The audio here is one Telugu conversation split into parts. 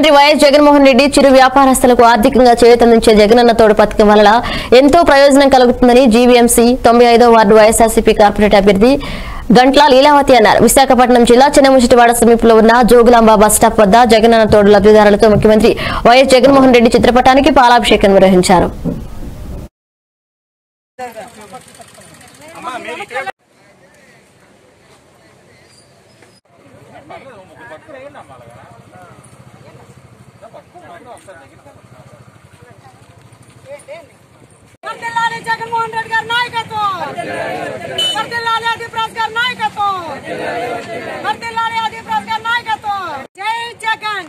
ముఖ్యమంత్రి వైఎస్ జగన్మోహన్ రెడ్డి చిరు వ్యాపారస్తులకు ఆర్థికంగా చేయూతనిచ్చే జగనన్న తోడు పథకం వల్ల ఎంతో ప్రయోజనం కలుగుతుందని జీవీఎంసీ తొంభై ఐదో వార్డు వైఎస్ఆర్సీపీ కార్పొరేట్ అభ్యర్థి గంట్ల లీలావతి అన్నారు. విశాఖపట్నం జిల్లా చిన్నముచిటివాడ సమీపంలో ఉన్న జోగులాంబ బస్ స్టాప్ వద్ద జగనన్న తోడు లబ్ధిదారులతో ముఖ్యమంత్రి వైఎస్ జగన్మోహన్ రెడ్డి చిత్రపటానికి పాలాభిషేకం నిర్వహించారు. వర్ధిల్లాలి జగన్మోహన్ రెడ్డి గారి నాయకత్వం వర్ధిల్లాలి ఆదిప్రాజ్ గారి నాయకత్వం వర్ధిల్లాలి ఆదిప్రాజ్ గారి నాయకత్వం జై జగన్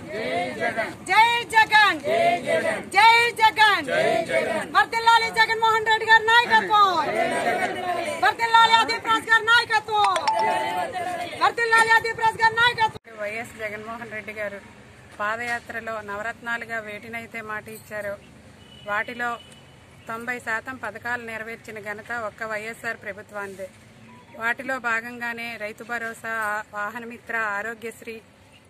జై జగన్ జై జగన్ వర్ధిల్లాలి జగన్మోహన్ రెడ్డి గారి నాయకత్వం వర్ధిల్లాలి ఆదిప్రాజ్ గారి నాయకత్వం వర్ధిల్లాలి ఆదిప్రాజ్ గారి నాయకత్వం వైఎస్ జగన్మోహన్ రెడ్డి గారు పాదయాత్రలో నవరత్నాలుగా వేటినైతే మాట ఇచ్చారో వాటిలో తొంభై శాతం పథకాలు నెరవేర్చిన ఘనత ఒక్క వైఎస్ఆర్ ప్రభుత్వానిదే. వాటిలో భాగంగానే రైతు భరోసా వాహనమిత్ర ఆరోగ్యశ్రీ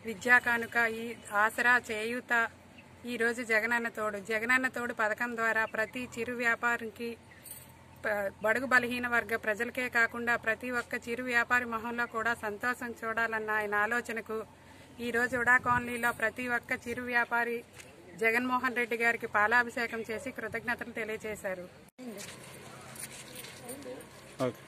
విద్యా కానుక ఈ ఆసరా చేయూత ఈరోజు జగనన్న తోడు. జగనన్న తోడు పథకం ద్వారా ప్రతి చిరు వ్యాపారికి బడుగు బలహీన వర్గ ప్రజలకే కాకుండా ప్రతి ఒక్క చిరు వ్యాపారి మొహంలో కూడా సంతోషం చూడాలన్న ఆయన ఆలోచనకు ఈ రోజు ఉడా కాలనీలో ప్రతి ఒక్క చిరు వ్యాపారి జగన్మోహన్ రెడ్డి గారికి పాలాభిషేకం చేసి కృతజ్ఞతలు తెలియజేశారు. ఓకే.